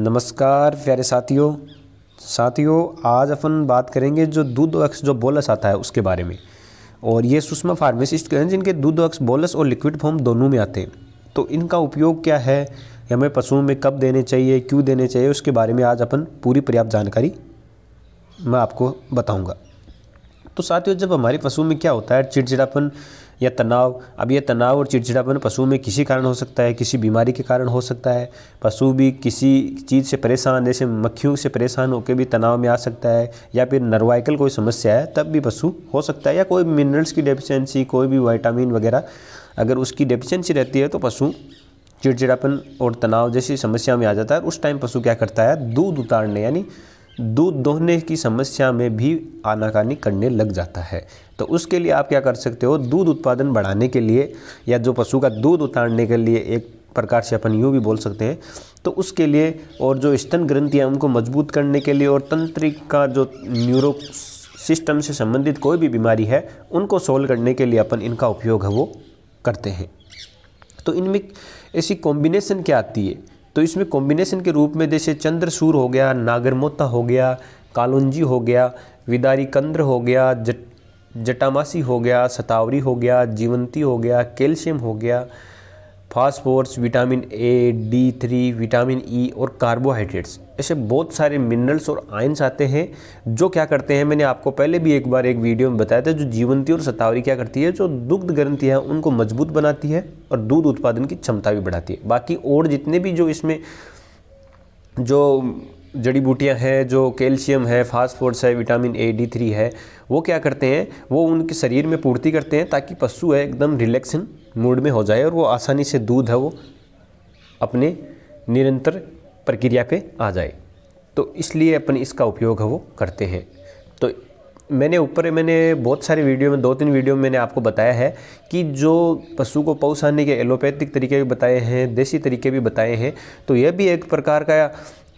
नमस्कार, प्यारे साथियों। साथियों, आज अपन बात करेंगे जो दूध वक्स जो बोलस आता है उसके बारे में। और ये सुषमा फार्मासिस्ट हैं जिनके दूध वक्स बोलस और लिक्विड फॉर्म दोनों में आते हैं। तो इनका उपयोग क्या है? हमें पशुओं में कब देने चाहिए, क्यों देने चाहिए, उसके बारे में आज अपन पूरी पर्याप्त जानकारी मैं आपको बताऊँगा। तो साथियों, जब हमारे पशु में क्या होता है, चिड़चिड़ापन या तनाव, अब यह तनाव और चिड़चिड़ापन पशु में किसी कारण हो सकता है, किसी बीमारी के कारण हो सकता है, पशु भी किसी चीज़ से परेशान, जैसे मक्खियों से परेशान होकर भी तनाव में आ सकता है, या फिर नर्वाइकल कोई समस्या है, तब भी पशु हो सकता है, या कोई मिनरल्स की डेफिशिएंसी कोई भी वाइटामिन वगैरह, अगर उसकी डेफिशिएंसी रहती है तो पशु चिड़चिड़ापन और तनाव जैसी समस्या में आ जाता है उस टाइम पशु क्या करता है, दूध उतारने, यानी दूध दोहने की समस्या में भी आनाकानी करने लग जाता है। तो उसके लिए आप क्या कर सकते हो? दूध उत्पादन बढ़ाने के लिए या जो पशु का दूध उतारने के लिए एक प्रकार से अपन यूँ भी बोल सकते हैं तो उसके लिए और जो स्तन ग्रंथियाँ उनको मज़बूत करने के लिए और तंत्रिक का जो न्यूरो सिस्टम से संबंधित कोई भी बीमारी है, उनको सोल्व करने के लिए अपन इनका उपयोग है, वो करते हैं। तो इनमें ऐसी कॉम्बिनेशन क्या आती है? तो इसमें कॉम्बिनेशन के रूप में जैसे चंद्रसूर हो गया, नागरमोता हो गया, कालुंजी हो गया, विदारी कंद्र हो गया, जट, जटामासी हो गया, सतावरी हो गया, जीवंती हो गया, कैल्शियम हो गया phosphorus vitamin A D three vitamin E और कार्बोहाइड्रेट्स ऐसे बहुत सारे मिनरल्स और आयंस आते हैं, जो क्या करते हैं, मैंने आपको पहले भी एक बार एक वीडियो में बताया था, जो जीवंती और सतावरी क्या करती है, जो दुग्ध ग्रंथि है, उनको मज़बूत बनाती है और दूध उत्पादन की क्षमता भी बढ़ाती है। बाकी और जितने भी जो इसमें जो जड़ी बूटियाँ हैं, जो कैल्शियम है फास्फोर्स है विटामिन ए डी थ्री है, वो क्या करते हैं, वो उनके शरीर में पूर्ति करते हैं, ताकि पशु है, एकदम रिलैक्सन मूड में हो जाए और वो आसानी से दूध है वो अपने निरंतर प्रक्रिया पे आ जाए। तो इसलिए अपन इसका उपयोग है वो करते हैं। तो मैंने ऊपर मैंने बहुत सारे वीडियो में दो तीन वीडियो में मैंने आपको बताया है कि जो पशु को पौसाने के एलोपैथिक तरीके भी बताए हैं, देसी तरीके भी बताए हैं तो यह भी एक प्रकार का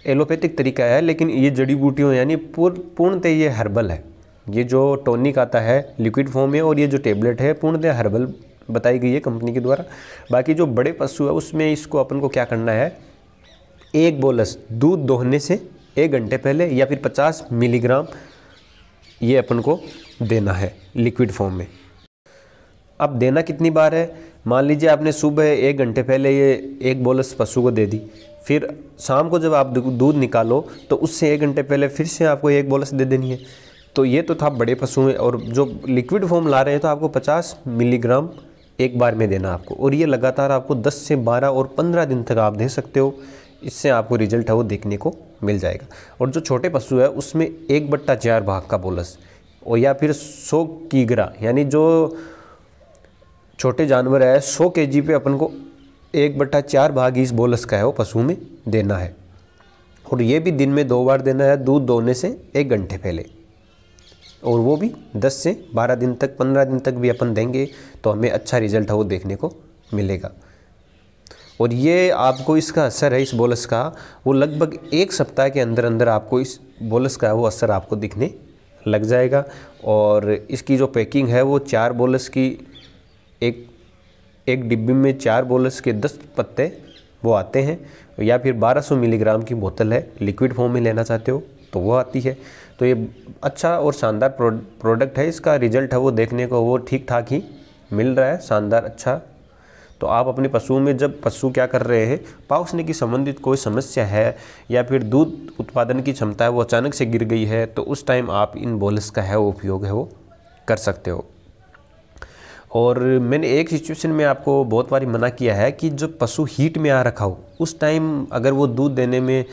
एलोपैथिक तरीका है, लेकिन ये जड़ी बूटियों यानी पूर्णतः ये हर्बल है। ये जो टॉनिक आता है लिक्विड फॉर्म में और ये जो टेबलेट है, पूर्णतः हर्बल बताई गई है कंपनी के द्वारा। बाकी जो बड़े पशु है, उसमें इसको अपन को क्या करना है? एक बोलस दूध दोहने से एक घंटे पहले या फिर 50 मिलीग्राम ये अपन को देना है लिक्विड फॉर्म में। अब देना कितनी बार है? मान लीजिए आपने सुबह एक घंटे पहले ये एक बोलस पशु को दे दी, फिर शाम को जब आप दूध निकालो तो उससे एक घंटे पहले फिर से आपको एक बोलस दे देनी है। तो ये तो था बड़े पशु में, और जो लिक्विड फॉर्म ला रहे हैं तो आपको 50 मिलीग्राम एक बार में देना आपको। और ये लगातार आपको 10 से 12 और 15 दिन तक आप दे सकते हो। इससे आपको रिज़ल्ट है वो देखने को मिल जाएगा। और जो छोटे पशु है, उसमें एक बट्टा चार भाग का बोलस और या फिर सौ कीगरा, यानी जो छोटे जानवर है, सौ के जी पे अपन को एक बट्टा चार भाग इस बोलस का है वो पशु में देना है। और ये भी दिन में दो बार देना है, दूध दोने से एक घंटे पहले। और वो भी 10 से 12 दिन तक 15 दिन तक भी अपन देंगे तो हमें अच्छा रिज़ल्ट है वो देखने को मिलेगा। और ये आपको इसका असर है, इस बोलस का, वो लगभग एक सप्ताह के अंदर अंदर आपको इस बोलस का वो असर आपको दिखने लग जाएगा। और इसकी जो पैकिंग है, वो चार बोलस की, एक एक डिब्बी में चार बोलस के दस पत्ते वो आते हैं। या फिर 1200 मिलीग्राम की बोतल है लिक्विड फॉर्म में लेना चाहते हो तो वो आती है। तो ये अच्छा और शानदार प्रोडक्ट है। इसका रिज़ल्ट है वो देखने को वो ठीक ठाक ही मिल रहा है, शानदार अच्छा। तो आप अपने पशुओं में जब पशु क्या कर रहे हैं, पाउसने की संबंधित कोई समस्या है या फिर दूध उत्पादन की क्षमता है वो अचानक से गिर गई है तो उस टाइम आप इन बोलस का है, वो उपयोग है, वो कर सकते हो। और मैंने एक सिचुएशन में आपको बहुत बारी मना किया है कि जब पशु हीट में आ रखा हो, उस टाइम अगर वो दूध देने में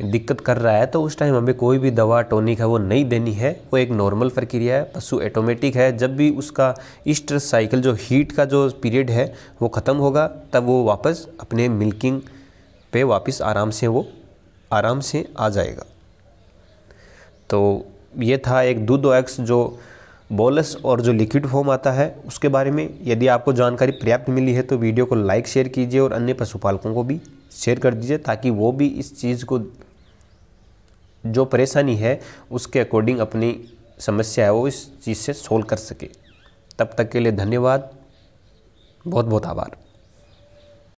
दिक्कत कर रहा है तो उस टाइम हमें कोई भी दवा टॉनिक है, वो नहीं देनी है। वो एक नॉर्मल प्रक्रिया है, पशु ऑटोमेटिक है। जब भी उसका स्ट्रेस साइकिल जो हीट का जो पीरियड है, वो ख़त्म होगा, तब वो वापस अपने मिल्किंग पे वापस आराम से वो, आराम से आ जाएगा। तो ये था एक दूध एक्स जो बोलस और जो लिक्विड फॉर्म आता है, उसके बारे में। यदि आपको जानकारी पर्याप्त मिली है तो वीडियो को लाइक शेयर कीजिए और अन्य पशुपालकों को भी। शेयर कर दीजिए ताकि वो भी इस चीज़ को, जो परेशानी है, उसके अकॉर्डिंग अपनी समस्या है, वो इस चीज़ से सोल्व कर सके। तब तक के लिए धन्यवाद। बहुत बहुत आभार।